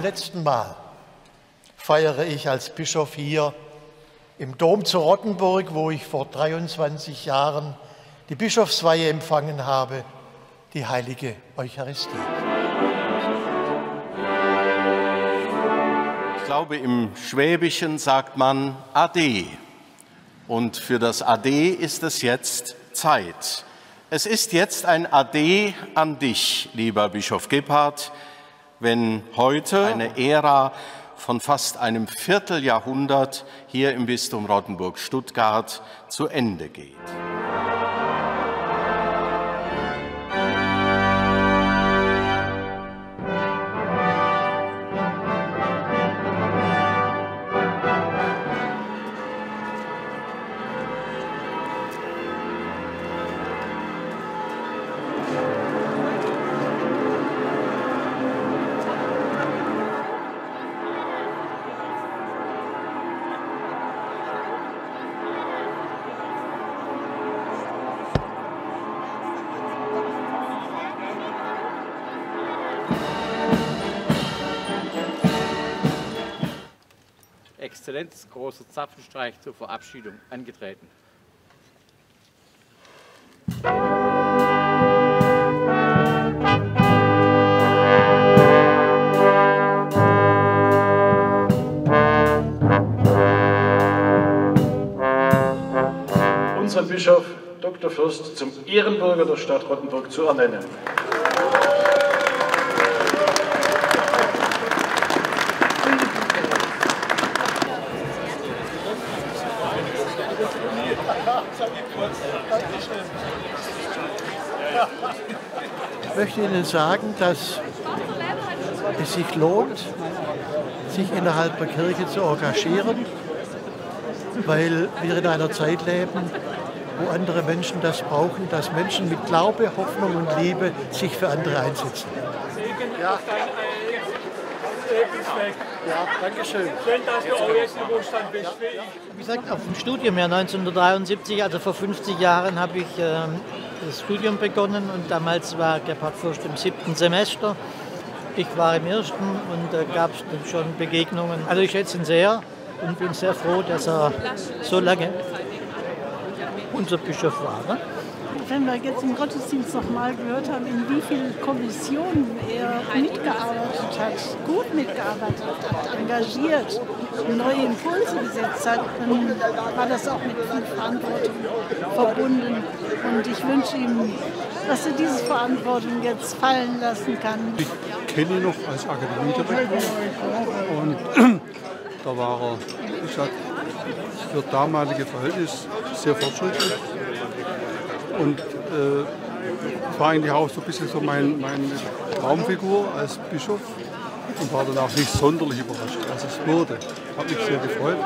zum letzten Mal feiere ich als Bischof hier im Dom zu Rottenburg, wo ich vor 23 Jahren die Bischofsweihe empfangen habe, die heilige Eucharistie. Ich glaube, im Schwäbischen sagt man Ade. Und für das Ade ist es jetzt Zeit. Es ist jetzt ein Ade an dich, lieber Bischof Gebhardt, wenn heute eine Ära von fast einem Vierteljahrhundert hier im Bistum Rottenburg-Stuttgart zu Ende geht. Exzellenz, großer Zapfenstreich zur Verabschiedung angetreten. Bischof Dr. Fürst zum Ehrenbürger der Stadt Rottenburg zu ernennen. Ich möchte Ihnen sagen, dass es sich lohnt, sich innerhalb der Kirche zu engagieren, weil wir in einer Zeit leben, wo andere Menschen das brauchen, dass Menschen mit Glaube, Hoffnung und Liebe sich für andere einsetzen. Ja. Ja, danke schön. Schön, dass du auch jetzt im Wohlstand bist. Wie gesagt, auf dem Studium ja 1973, also vor 50 Jahren, habe ich ähm, das Studium begonnen und damals war Gebhard Fürst im siebten Semester. Ich war im ersten und da gab es schon Begegnungen. Also ich schätze ihn sehr und bin sehr froh, dass er so lange unser Bischof war. Ne? Wenn wir jetzt im Gottesdienst noch mal gehört haben, in wie vielen Kommissionen er mitgearbeitet hat, gut mitgearbeitet hat, engagiert, neue Impulse gesetzt hat, dann war das auch mit viel Verantwortung verbunden. Und ich wünsche ihm, dass er diese Verantwortung jetzt fallen lassen kann. Ich kenne ihn noch als Akademiedirektor und da war er, wie gesagt, für damalige Verhältnisse sehr fortschrittlich und äh, war eigentlich auch so ein bisschen so mein, meine Traumfigur als Bischof und war dann auch nicht sonderlich überrascht, als es wurde. Hat mich sehr gefreut.